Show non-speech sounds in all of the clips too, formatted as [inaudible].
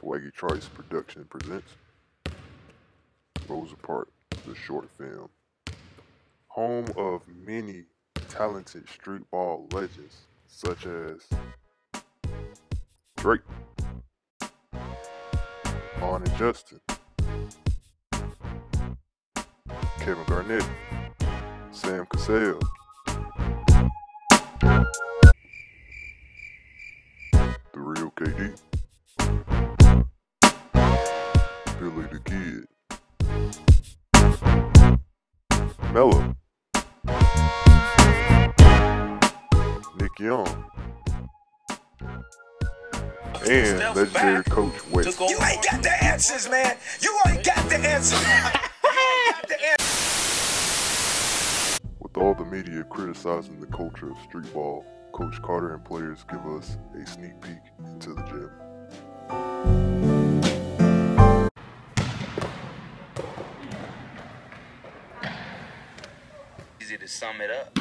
Swaggy Trice Production presents Rozar Park, the short film. Home of many talented street ball legends such as Drake, and Justin, Kevin Garnett, Sam Cassell, Billy the Kid, Melo, Nick Young, and legendary coach West. You ain't got the answers, man. [laughs] You ain't got the answers. With all the media criticizing the culture of street ball, Coach Carter and players give us a sneak peek into the gym. To sum it up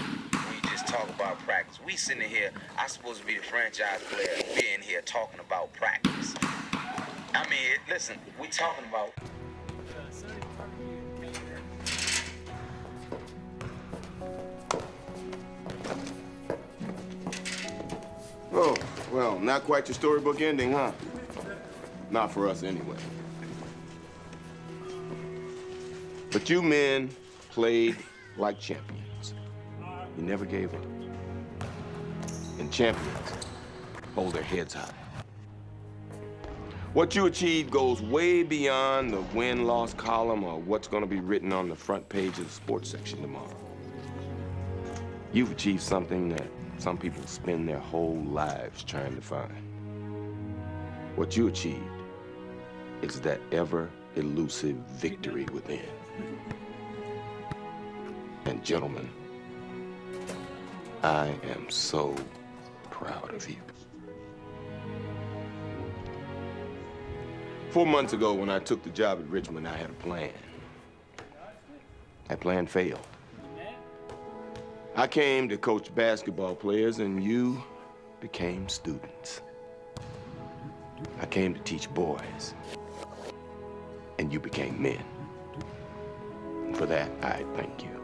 you just talk about practice. We sitting here, I supposed to be the franchise player, being here talking about practice. I mean, listen, we talking about Oh, well, not quite your storybook ending, huh? Not for us, anyway. But you men played like champions. You never gave up. And champions hold their heads high. What you achieved goes way beyond the win-loss column or what's going to be written on the front page of the sports section tomorrow. You've achieved something that some people spend their whole lives trying to find. What you achieved is that ever elusive victory within. And gentlemen, I am so proud of you. Four months ago, when I took the job at Richmond, I had a plan. That plan failed. I came to coach basketball players, and you became students. I came to teach boys, and you became men. For that, I thank you.